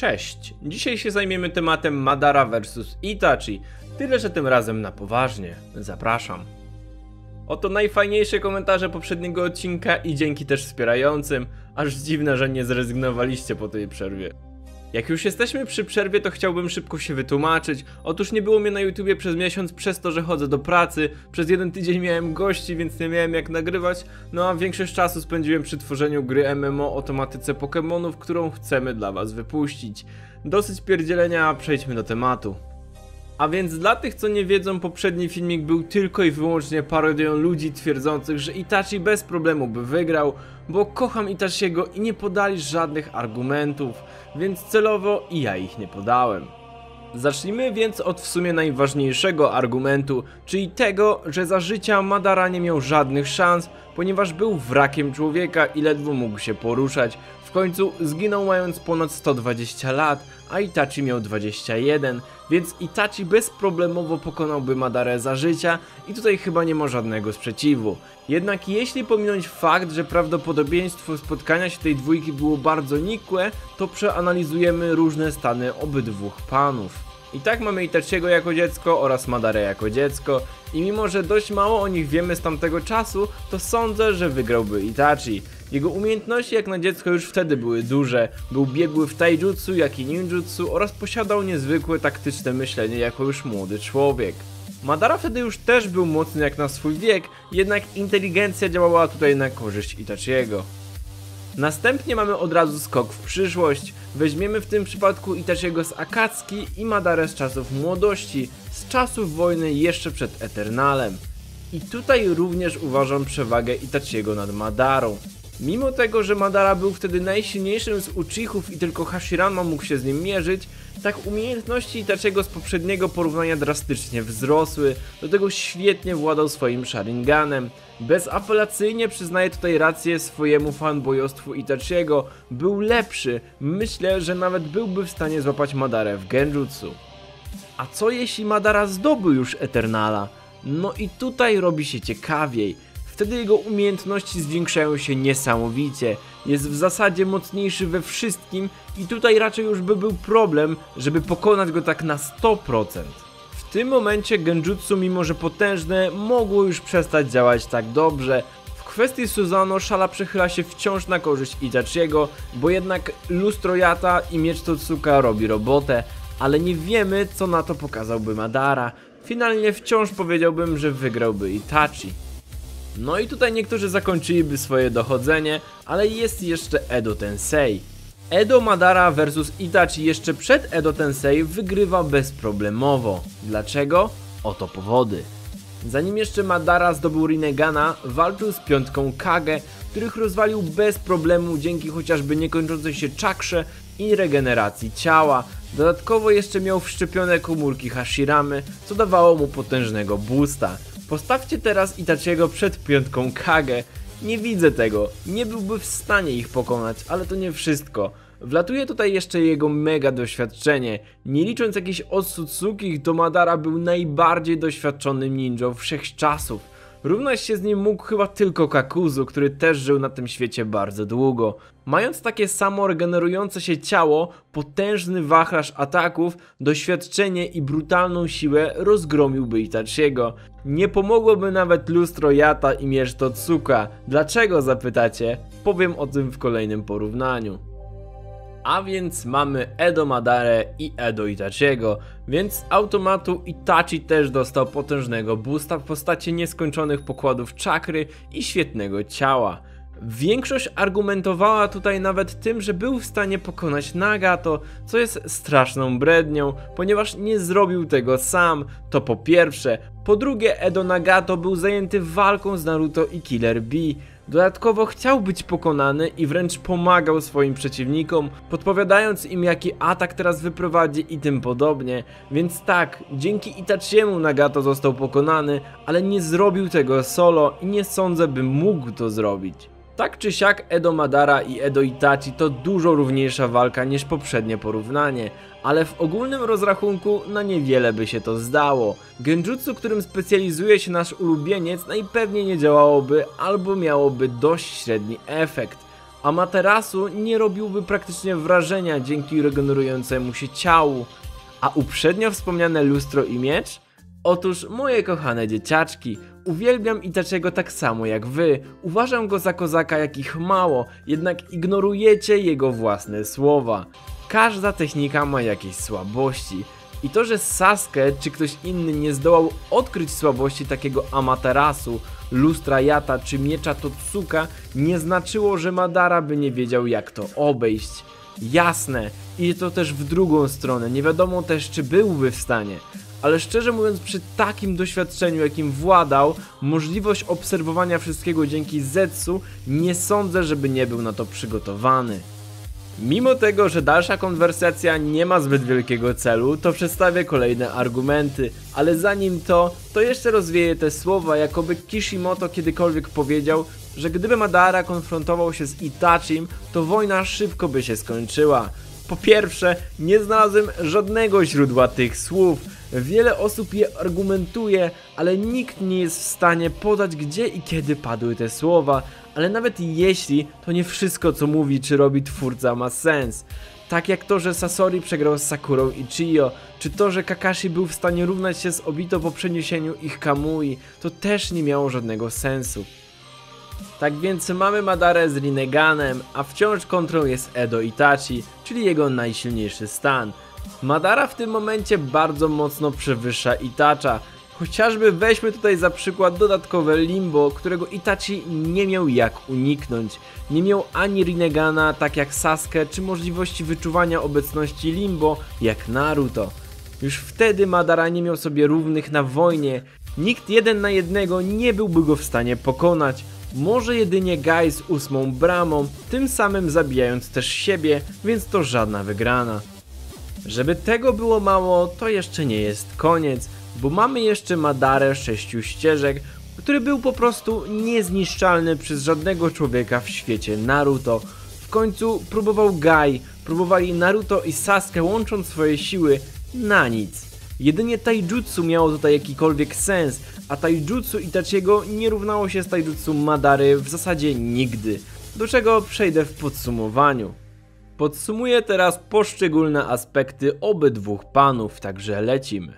Cześć! Dzisiaj się zajmiemy tematem Madara vs Itachi, tyle że tym razem na poważnie. Zapraszam. Oto najfajniejsze komentarze poprzedniego odcinka i dzięki też wspierającym. Aż dziwne, że nie zrezygnowaliście po tej przerwie. Jak już jesteśmy przy przerwie, to chciałbym szybko się wytłumaczyć. Otóż nie było mnie na YouTubie przez miesiąc przez to, że chodzę do pracy. Przez jeden tydzień miałem gości, więc nie miałem jak nagrywać. No a większość czasu spędziłem przy tworzeniu gry MMO o tematyce Pokémonów, którą chcemy dla was wypuścić. Dosyć pierdzielenia, przejdźmy do tematu. A więc dla tych, co nie wiedzą, poprzedni filmik był tylko i wyłącznie parodią ludzi twierdzących, że Itachi bez problemu by wygrał, bo kocham Itachiego i nie podali żadnych argumentów, więc celowo i ja ich nie podałem. Zacznijmy więc od w sumie najważniejszego argumentu, czyli tego, że za życia Madara nie miał żadnych szans, ponieważ był wrakiem człowieka i ledwo mógł się poruszać. W końcu zginął mając ponad 120 lat, a Itachi miał 21, więc Itachi bezproblemowo pokonałby Madarę za życia i tutaj chyba nie ma żadnego sprzeciwu. Jednak jeśli pominąć fakt, że prawdopodobieństwo spotkania się tej dwójki było bardzo nikłe, to przeanalizujemy różne stany obydwóch panów. I tak mamy Itachiego jako dziecko oraz Madarę jako dziecko i mimo, że dość mało o nich wiemy z tamtego czasu, to sądzę, że wygrałby Itachi. Jego umiejętności jak na dziecko już wtedy były duże, był biegły w taijutsu jak i ninjutsu oraz posiadał niezwykłe taktyczne myślenie jako już młody człowiek. Madara wtedy już też był mocny jak na swój wiek, jednak inteligencja działała tutaj na korzyść Itachiego. Następnie mamy od razu skok w przyszłość. Weźmiemy w tym przypadku Itachiego z Akatsuki i Madarę z czasów młodości, z czasów wojny jeszcze przed Eternalem. I tutaj również uważam przewagę Itachiego nad Madarą. Mimo tego, że Madara był wtedy najsilniejszym z Uchihów i tylko Hashirama mógł się z nim mierzyć, tak umiejętności Itachiego z poprzedniego porównania drastycznie wzrosły, do tego świetnie władał swoim Sharinganem. Bezapelacyjnie przyznaję tutaj rację swojemu fanboyostwu Itachiego, był lepszy, myślę, że nawet byłby w stanie złapać Madarę w Genjutsu. A co jeśli Madara zdobył już Eternala? No i tutaj robi się ciekawiej. Wtedy jego umiejętności zwiększają się niesamowicie. Jest w zasadzie mocniejszy we wszystkim i tutaj raczej już by był problem, żeby pokonać go tak na 100%. W tym momencie Genjutsu, mimo że potężne, mogło już przestać działać tak dobrze. W kwestii Suzano szala przechyla się wciąż na korzyść Itachiego, bo jednak lustro Yata i miecz Totsuka robi robotę, ale nie wiemy co na to pokazałby Madara. Finalnie wciąż powiedziałbym, że wygrałby Itachi. No i tutaj niektórzy zakończyliby swoje dochodzenie, ale jest jeszcze Edo Tensei. Edo Madara vs Itachi jeszcze przed Edo Tensei wygrywa bezproblemowo. Dlaczego? Oto powody. Zanim jeszcze Madara zdobył Rinegana, walczył z piątką Kage, których rozwalił bez problemu dzięki chociażby niekończącej się czakrze i regeneracji ciała. Dodatkowo jeszcze miał wszczepione komórki Hashiramy, co dawało mu potężnego boosta. Postawcie teraz Itachiego przed piątką Kage. Nie widzę tego, nie byłby w stanie ich pokonać, ale to nie wszystko. Wlatuje tutaj jeszcze jego mega doświadczenie. Nie licząc jakichś Otsutsukich, to Madara był najbardziej doświadczonym ninją wszechczasów. Równać się z nim mógł chyba tylko Kakuzu, który też żył na tym świecie bardzo długo. Mając takie samo regenerujące się ciało, potężny wachlarz ataków, doświadczenie i brutalną siłę rozgromiłby Itachiego. Nie pomogłoby nawet lustro Yata i miecz Totsuka. Dlaczego zapytacie? Powiem o tym w kolejnym porównaniu. A więc mamy Edo Madare i Edo Itachiego, więc z automatu Itachi też dostał potężnego boosta w postaci nieskończonych pokładów czakry i świetnego ciała. Większość argumentowała tutaj nawet tym, że był w stanie pokonać Nagato, co jest straszną brednią, ponieważ nie zrobił tego sam, to po pierwsze. Po drugie, Edo Nagato był zajęty walką z Naruto i Killer Bee. Dodatkowo chciał być pokonany i wręcz pomagał swoim przeciwnikom, podpowiadając im jaki atak teraz wyprowadzi i tym podobnie. Więc tak, dzięki Itachiemu Nagato został pokonany, ale nie zrobił tego solo i nie sądzę by mógł to zrobić. Tak czy siak Edo Madara i Edo Itachi to dużo równiejsza walka niż poprzednie porównanie, ale w ogólnym rozrachunku na niewiele by się to zdało. Genjutsu, którym specjalizuje się nasz ulubieniec najpewniej nie działałoby albo miałoby dość średni efekt. Amaterasu nie robiłby praktycznie wrażenia dzięki regenerującemu się ciału. A uprzednio wspomniane lustro i miecz? Otóż moje kochane dzieciaczki, uwielbiam Itachiego tak samo jak wy. Uważam go za kozaka jakich mało, jednak ignorujecie jego własne słowa. Każda technika ma jakieś słabości. I to, że Sasuke czy ktoś inny nie zdołał odkryć słabości takiego Amaterasu, lustra Yata czy miecza Totsuka nie znaczyło, że Madara by nie wiedział jak to obejść. Jasne, i to też w drugą stronę, nie wiadomo też czy byłby w stanie. Ale szczerze mówiąc, przy takim doświadczeniu, jakim władał, możliwość obserwowania wszystkiego dzięki Zetsu, nie sądzę, żeby nie był na to przygotowany. Mimo tego, że dalsza konwersacja nie ma zbyt wielkiego celu, to przedstawię kolejne argumenty, ale zanim to, to jeszcze rozwieję te słowa, jakoby Kishimoto kiedykolwiek powiedział, że gdyby Madara konfrontował się z Itachim, to wojna szybko by się skończyła. Po pierwsze, nie znalazłem żadnego źródła tych słów. Wiele osób je argumentuje, ale nikt nie jest w stanie podać gdzie i kiedy padły te słowa. Ale nawet jeśli, to nie wszystko co mówi czy robi twórca ma sens. Tak jak to, że Sasori przegrał z Sakurą i Chiyo, czy to, że Kakashi był w stanie równać się z Obito po przeniesieniu ich Kamui, to też nie miało żadnego sensu. Tak więc mamy Madarę z Rinneganem, a wciąż kontrą jest Edo Itachi, czyli jego najsilniejszy stan. Madara w tym momencie bardzo mocno przewyższa Itacha. Chociażby weźmy tutaj za przykład dodatkowe Limbo, którego Itachi nie miał jak uniknąć. Nie miał ani Rinnegana, tak jak Sasuke, czy możliwości wyczuwania obecności Limbo, jak Naruto. Już wtedy Madara nie miał sobie równych na wojnie. Nikt jeden na jednego nie byłby go w stanie pokonać. Może jedynie Guy z ósmą bramą, tym samym zabijając też siebie, więc to żadna wygrana. Żeby tego było mało, to jeszcze nie jest koniec, bo mamy jeszcze Madarę sześciu ścieżek, który był po prostu niezniszczalny przez żadnego człowieka w świecie Naruto. W końcu próbował Guy, próbowali Naruto i Sasuke łącząc swoje siły na nic. Jedynie taijutsu miało tutaj jakikolwiek sens, a taijutsu Itachiego nie równało się z taijutsu Madary w zasadzie nigdy, do czego przejdę w podsumowaniu. Podsumuję teraz poszczególne aspekty obydwóch panów, także lecimy.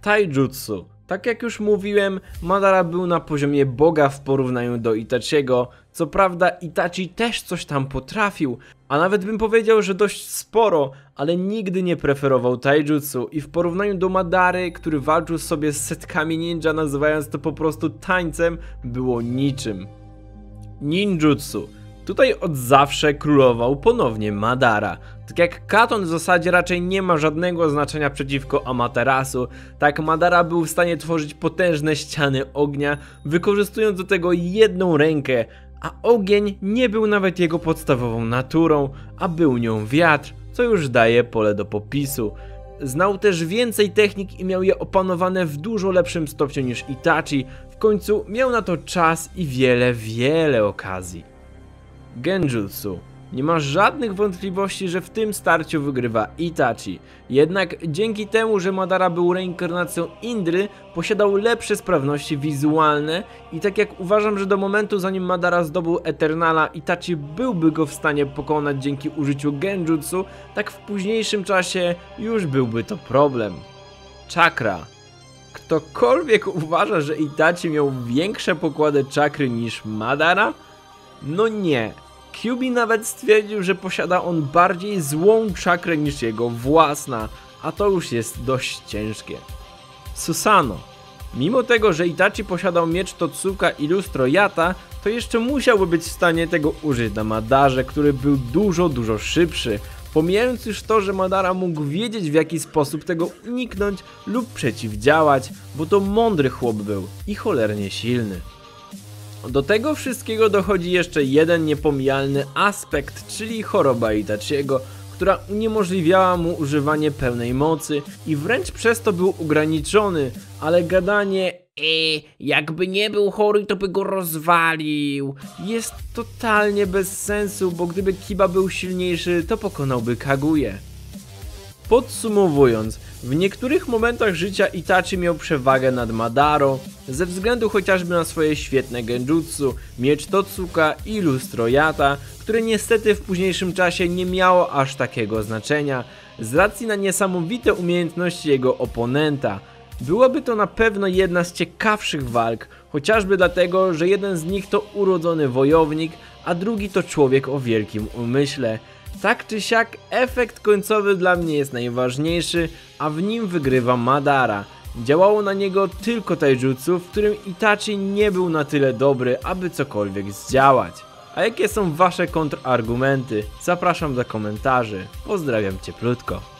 Taijutsu. Tak jak już mówiłem, Madara był na poziomie boga w porównaniu do Itachiego. Co prawda Itachi też coś tam potrafił, a nawet bym powiedział, że dość sporo, ale nigdy nie preferował taijutsu i w porównaniu do Madary, który walczył sobie z setkami ninja nazywając to po prostu tańcem, było niczym. Ninjutsu. Tutaj od zawsze królował ponownie Madara. Tak jak Katon w zasadzie raczej nie ma żadnego znaczenia przeciwko Amaterasu, tak Madara był w stanie tworzyć potężne ściany ognia, wykorzystując do tego jedną rękę, a ogień nie był nawet jego podstawową naturą, a był nią wiatr, co już daje pole do popisu. Znał też więcej technik i miał je opanowane w dużo lepszym stopniu niż Itachi, w końcu miał na to czas i wiele, wiele okazji. Genjutsu. Nie ma żadnych wątpliwości, że w tym starciu wygrywa Itachi. Jednak dzięki temu, że Madara był reinkarnacją Indry, posiadał lepsze sprawności wizualne i tak jak uważam, że do momentu zanim Madara zdobył Eternala, Itachi byłby go w stanie pokonać dzięki użyciu Genjutsu, tak w późniejszym czasie już byłby to problem. Chakra. Ktokolwiek uważa, że Itachi miał większe pokłady czakry niż Madara? No nie. QB nawet stwierdził, że posiada on bardziej złą czakrę niż jego własna, a to już jest dość ciężkie. Susano. Mimo tego, że Itachi posiadał miecz Totsuka i lustro Yata, to jeszcze musiałby być w stanie tego użyć na Madarze, który był dużo, dużo szybszy, pomijając już to, że Madara mógł wiedzieć w jaki sposób tego uniknąć lub przeciwdziałać, bo to mądry chłop był i cholernie silny. Do tego wszystkiego dochodzi jeszcze jeden niepomijalny aspekt, czyli choroba Itachiego, która uniemożliwiała mu używanie pełnej mocy i wręcz przez to był ograniczony, ale gadanie e, jakby nie był chory, to by go rozwalił. Jest totalnie bez sensu, bo gdyby Kiba był silniejszy, to pokonałby Kaguję. Podsumowując, w niektórych momentach życia Itachi miał przewagę nad Madaro, ze względu chociażby na swoje świetne genjutsu, miecz Totsuka i lustro Yata, które niestety w późniejszym czasie nie miało aż takiego znaczenia, z racji na niesamowite umiejętności jego oponenta. Byłaby to na pewno jedna z ciekawszych walk, chociażby dlatego, że jeden z nich to urodzony wojownik, a drugi to człowiek o wielkim umyśle. Tak czy siak, efekt końcowy dla mnie jest najważniejszy, a w nim wygrywa Madara. Działało na niego tylko taijutsu, w którym Itachi nie był na tyle dobry, aby cokolwiek zdziałać. A jakie są wasze kontrargumenty? Zapraszam do komentarzy. Pozdrawiam cieplutko.